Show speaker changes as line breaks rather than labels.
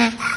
Ha